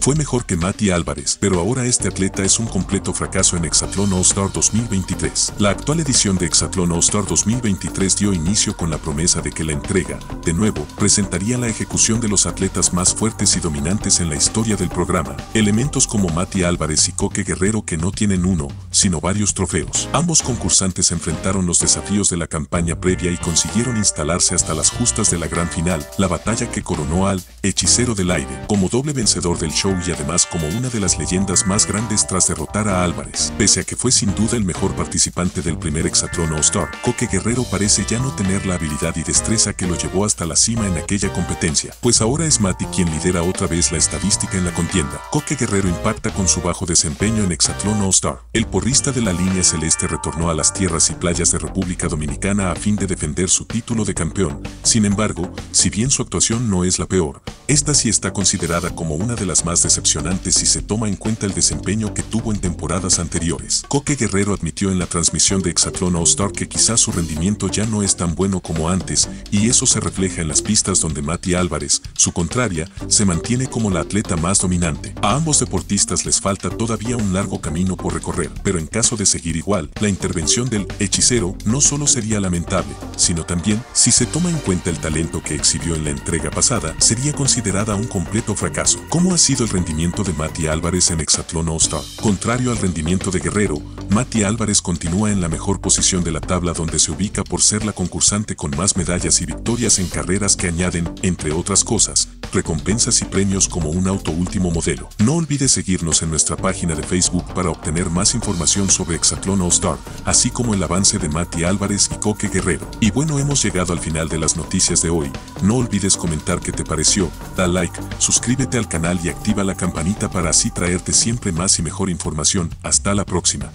Fue mejor que Mati Álvarez, pero ahora este atleta es un completo fracaso en Exatlón All-Star 2023. La actual edición de Exatlón All-Star 2023 dio inicio con la promesa de que la entrega, de nuevo, presentaría la ejecución de los atletas más fuertes y dominantes en la historia del programa. Elementos como Mati Álvarez y Coque Guerrero que no tienen uno, sino varios trofeos. Ambos concursantes enfrentaron los desafíos de la campaña previa y consiguieron instalarse hasta las justas de la gran final, la batalla que coronó al hechicero del aire como doble vencedor del show y además como una de las leyendas más grandes tras derrotar a Álvarez. Pese a que fue sin duda el mejor participante del primer Hexatlón All-Star, Coque Guerrero parece ya no tener la habilidad y destreza que lo llevó hasta la cima en aquella competencia, pues ahora es Mati quien lidera otra vez la estadística en la contienda. Coque Guerrero impacta con su bajo desempeño en Hexatlón All-Star. El porrista de la línea celeste retornó a las tierras y playas de República Dominicana a fin de defender su título de campeón. Sin embargo, si bien su actuación no es la peor, esta sí está considerada como una de las más decepcionante si se toma en cuenta el desempeño que tuvo en temporadas anteriores. Coque Guerrero admitió en la transmisión de Exatlón All-Star que quizás su rendimiento ya no es tan bueno como antes, y eso se refleja en las pistas donde Mati Álvarez, su contraria, se mantiene como la atleta más dominante. A ambos deportistas les falta todavía un largo camino por recorrer, pero en caso de seguir igual, la intervención del hechicero no solo sería lamentable, sino también, si se toma en cuenta el talento que exhibió en la entrega pasada, sería considerada un completo fracaso. ¿Cómo ha sido el rendimiento de Mati Álvarez en Hexatlón All-Star. Contrario al rendimiento de Guerrero, Mati Álvarez continúa en la mejor posición de la tabla donde se ubica por ser la concursante con más medallas y victorias en carreras que añaden, entre otras cosas, recompensas y premios como un auto último modelo. No olvides seguirnos en nuestra página de Facebook para obtener más información sobre Hexatlón All-Star, así como el avance de Mati Álvarez y Coque Guerrero. Y bueno, hemos llegado al final de las noticias de hoy. No olvides comentar qué te pareció, da like, suscríbete al canal y activa la campanita para así traerte siempre más y mejor información. Hasta la próxima.